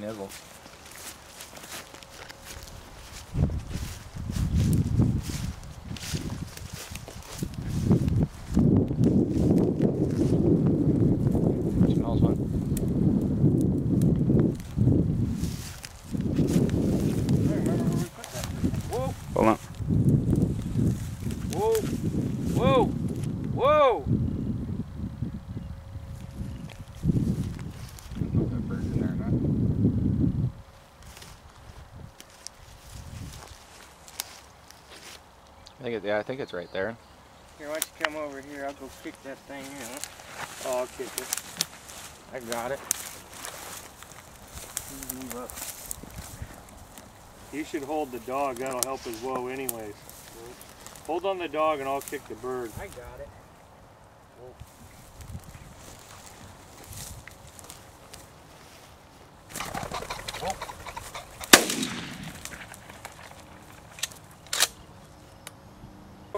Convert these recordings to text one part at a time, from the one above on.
snivel. Smells fun. Whoa, Hold on. whoa, whoa, whoa. that bird's in there or not. I think it, yeah, I think it's right there. Here, why don't you come over here? I'll go kick that thing out. Oh, I'll kick it. I got it. You Move up. You should hold the dog. That'll help as well anyways. Hold on the dog and I'll kick the bird. I got it. Oh.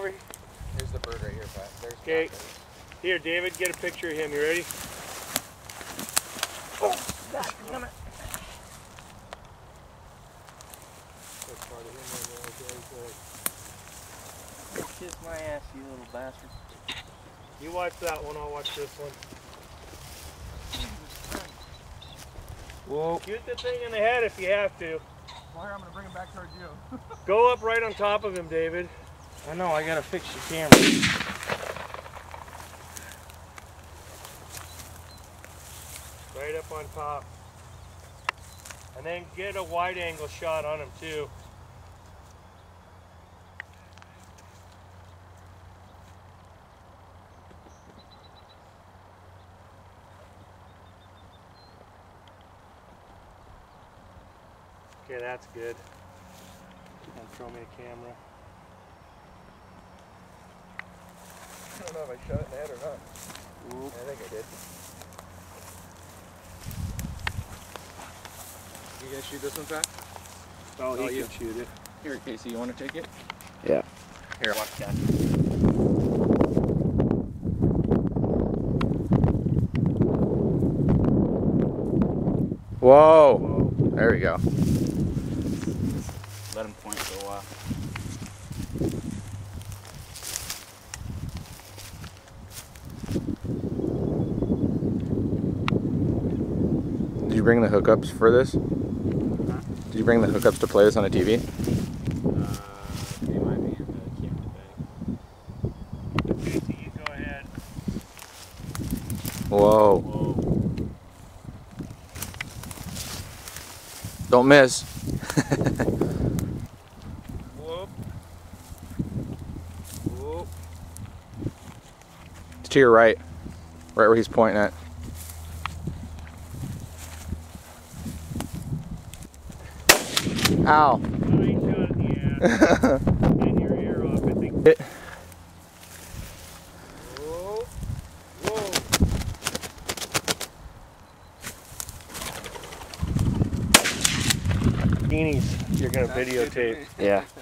Over here. Here's the bird right here, Pat. There's Okay. Here, David, get a picture of him. You ready? Oh, God, damn it. Kiss my ass, you little bastard. You watch that one, I'll watch this one. Whoa. Shoot the thing in the head if you have to. Well, here, I'm gonna bring him back towards you. Go up right on top of him, David. I know, I gotta fix your camera. Right up on top. And then get a wide angle shot on him too. Okay, that's good. And throw me a camera. I don't know if I shot it in the head or not. I think I did. You gonna shoot this one, Pat? Oh, he Oh, you. can shoot it. Here, Casey, you wanna take it? Yeah. Here, watch that. Whoa. There we go. Let him point for a while. You bring the hookups for this? Did you bring the hookups to play this on a TV? Uh, they might be in the camera bag. Casey, go ahead. Whoa. Whoa. Don't miss. Whoop. Whoop. It's to your right. Right where he's pointing at. Ow. Nice shot in the ass. and your ear off, I think. It- Whoa. Whoa. Beanies, you're gonna videotape. yeah.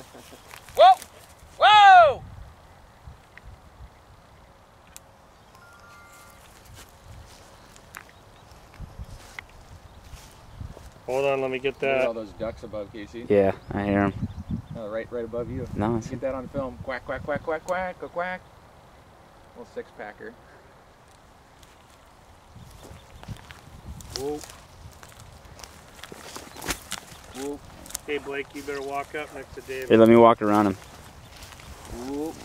Hold on, let me get Look at all that. those ducks above Casey. Yeah, I hear them. Oh, right, right above you. No, it's Get that on film. Quack, quack, quack, quack, quack, quack, quack. Little six packer. Whoa. Whoa. Hey Blake, you better walk up next to David. Here, let me walk around him. Whoop.